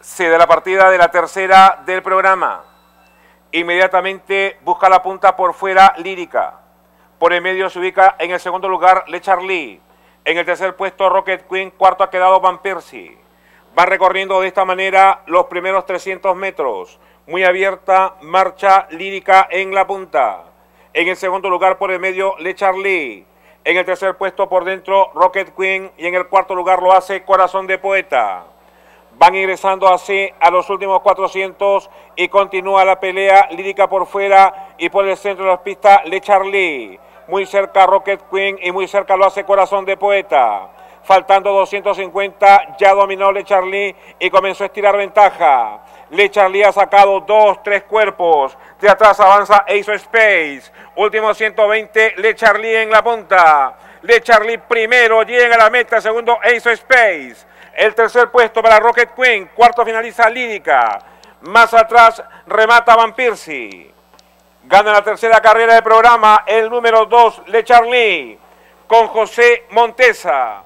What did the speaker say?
Se da la partida de la tercera del programa. Inmediatamente busca la punta por fuera Lírica. Por el medio se ubica en el segundo lugar Le Charlie. En el tercer puesto Rocket Queen. Cuarto ha quedado Van Persie. Va recorriendo de esta manera los primeros 300 metros. Muy abierta, marcha lírica en la punta. En el segundo lugar por el medio Le Charlie. En el tercer puesto por dentro Rocket Queen. Y en el cuarto lugar lo hace Corazón de Poeta. Van ingresando así a los últimos 400 y continúa la pelea lírica por fuera y por el centro de la pista Le Charlie. Muy cerca Rocket Queen y muy cerca lo hace Corazón de Poeta. Faltando 250, ya dominó Le Charlie y comenzó a estirar ventaja. Le Charlie ha sacado dos, tres cuerpos. De atrás avanza Ace Space. Último 120, Le Charlie en la punta. Le Charlie primero llega a la meta, segundo Ace Space. El tercer puesto para Rocket Queen. Cuarto finaliza Lírica. Más atrás remata Van Persie. Gana la tercera carrera del programa el número 2 Le Charlie con José Montesa.